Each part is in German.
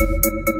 thank you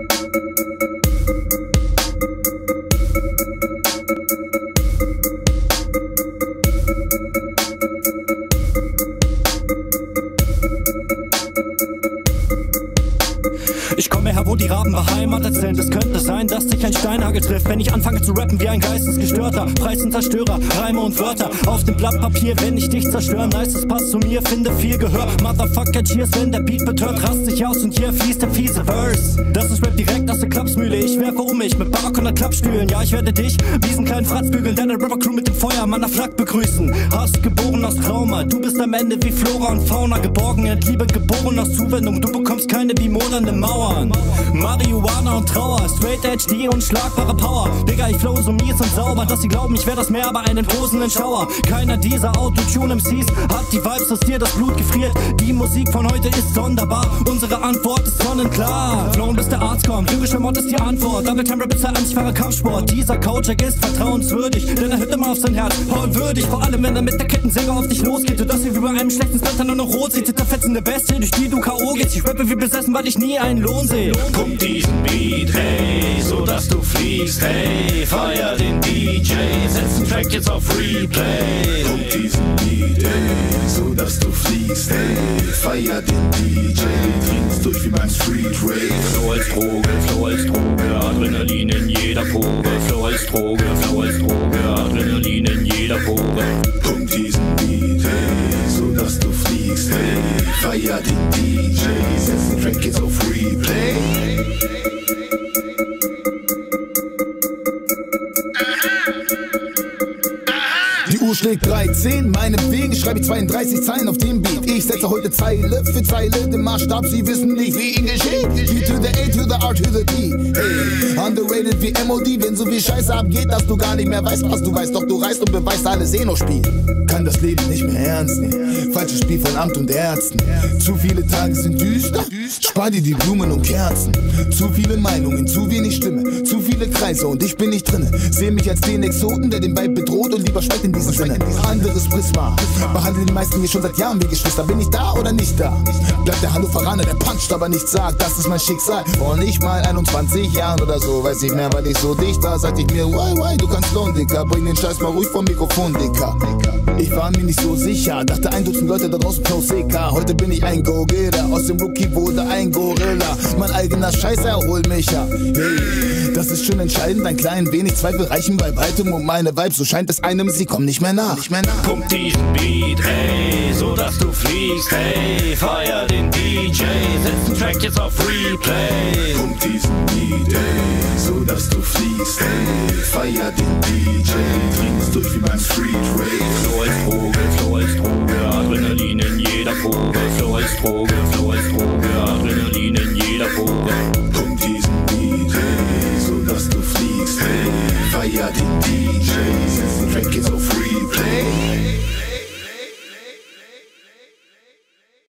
Ich komme her, wo die Raben beheimatet sind. Es könnte sein, dass dich ein Steinhagel trifft, wenn ich anfange zu rappen wie ein geistesgestörter. Preis und Zerstörer, Reime und Wörter auf dem Blatt Papier, wenn ich dich zerstöre. Nice, es passt zu mir, finde viel Gehör. Motherfucker, cheers, wenn der Beat betört, rast sich aus und hier fließt der fiese Verse. Das ist Rap direkt aus der Klapsmühle. Ich werfe um mich mit Barack und Klappstühlen. Ja, ich werde dich, diesen kleinen Fratz bügeln, deine Rapper-Crew mit dem Feuer meiner Flak begrüßen. Hast geboren aus Trauma, du bist am Ende wie Flora und Fauna. Geborgen in Liebe, geboren aus Zuwendung. Du bekommst keine wie modernde Mauern. Marihuana und Trauer, Straight Edge, die unschlagbare Power. Digga, ich flow so mies und sauber, dass sie glauben, ich wär das Meer bei einem tosenden Schauer. Keiner dieser Autotune-MCs hat die Vibes, dass dir das Blut gefriert. Die Musik von heute ist sonderbar, unsere Antwort ist sonnenklar. Flown bis der Arzt kommt, lyrischer Mod ist die Antwort. Double Time Rap ist der einzige Kampfsport. Dieser Coachcheck ist vertrauenswürdig, denn er hört immer auf sein Herz. Paul würdig, vor allem wenn er mit der Kettensäge auf dich losgeht. Du das hier wie bei einem schlechten Splatter nur noch rot sieht. Zitterfetzende Bestie, durch die du K.O. gehst. Ich rappe wie besessen, weil ich nie einen Lohn sehe. Pump diesen Beat, hey, so dass du fliegst, hey, feier den DJ, setz den Track jetzt auf Replay. Pump diesen Beat, hey, so dass du fliegst, hey, feier den DJ, trinkst durch wie beim Street Rave. Flow als Droge, Flow als Droge, Adrenalin in jeder Pore. Flow als Droge, Flow als Droge, Adrenalin in jeder Pore. Pump diesen feier Schlägt 13, meinetwegen schreibe ich 32 Zeilen auf dem Beat. Ich setze heute Zeile für Zeile den Maßstab, sie wissen nicht, wie ihn geschieht. D to the A to the R to the T. Hey, underrated wie MOD, wenn so viel Scheiße abgeht, dass du gar nicht mehr weißt, was du weißt. Doch du reißt und beweist alles eh noch Spiel. Kann das Leben nicht mehr ernst nehmen. Falsches Spiel von Amt und Ärzten. Zu viele Tage sind düster. Spar dir die Blumen und Kerzen. Zu viele Meinungen, zu wenig Stimme. Zu viele Kreise und ich bin nicht drinne. Sehe mich als den Exoten, der den Weib bedroht und lieber schweigt in diesem Sinne. Anderes Prisma. Behandeln die meisten hier schon seit Jahren wie Geschwister. Bin ich da oder nicht da? Bleibt der Hannoveraner, der puncht, aber nichts sagt. Das ist mein Schicksal. Vor nicht mal 21 Jahren oder so. Weiß ich mehr, weil ich so dicht war. Sagte ich mir, why, why, du kannst lohn, Dicker. Bring den Scheiß mal ruhig vom Mikrofon, Dicker. Ich war mir nicht so sicher. Dachte ein Dutzend Leute da draußen pro. Heute bin ich ein Go-Getter. Aus dem Rookie wurde ein Gorilla. Mein eigener Scheiß erholt mich ja. Hey, das ist schon entscheidend. Ein klein wenig Zweifel reichen bei weitem um meine Vibes. So scheint es einem, sie kommen nicht mehr nach. Nicht mehr nach. Pump diesen Beat, hey, so dass du fliegst, hey, feier den DJ, setz den Track jetzt auf Replay. Pump diesen Beat, ey, so dass du fliegst, ey, feier den DJ, trinkst durch wie beim Street Rave. Flow als Droge, Flow als Droge, Adrenalin in jeder Pore. Flow als Droge,